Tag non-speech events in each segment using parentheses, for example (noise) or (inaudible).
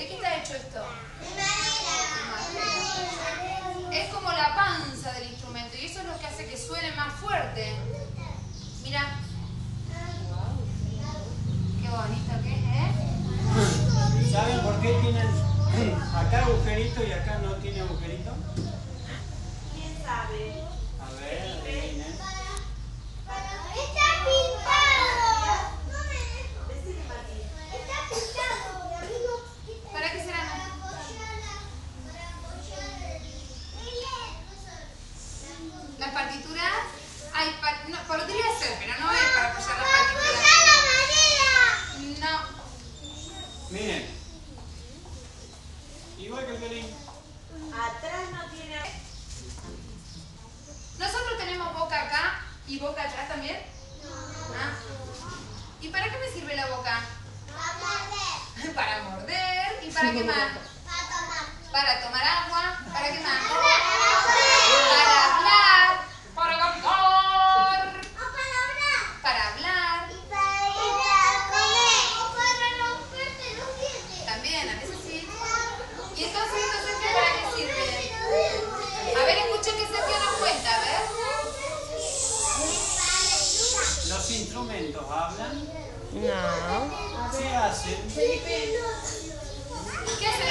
¿De qué está hecho esto? Es como la panza del instrumento y eso es lo que hace que suene más fuerte. Mira. Qué bonito que es, ¿eh? ¿Saben por qué tienen acá agujerito y acá no tiene agujerito? No, podría ser, pero no es para apoyar las partituras. No. Miren. Igual que el violín. Atrás no tiene. Nosotros tenemos boca acá y boca atrás también. Ah. ¿Y para qué me sirve la boca? Para morder. (laughs) ¿Y para qué más? Para tomar agua. ¿Para qué más? Para hablar. Para cantar. Para hablar. También, a veces sí. ¿Y entonces, entonces qué para qué sirve? A ver, escuchen que Sergio nos cuenta, a ver. Los instrumentos hablan. No. ¿Qué hacen? ¿Qué hacen?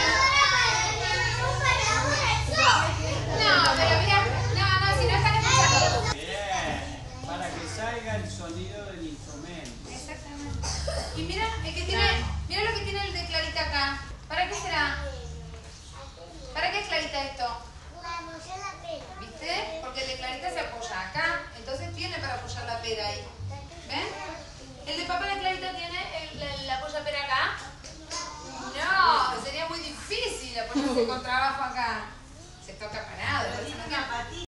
El sonido del instrumento. Exactamente. Y mira, mira lo que tiene el de Clarita acá. ¿Para qué será? ¿Para qué es Clarita esto? ¿Viste? Porque el de Clarita se apoya acá, entonces tiene para apoyar la pera ahí. (laughs) se con trabajo acá. Se toca parado.